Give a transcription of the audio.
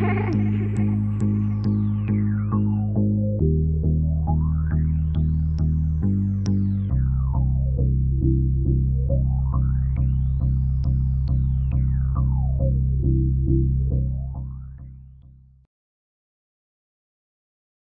Ha ha ha!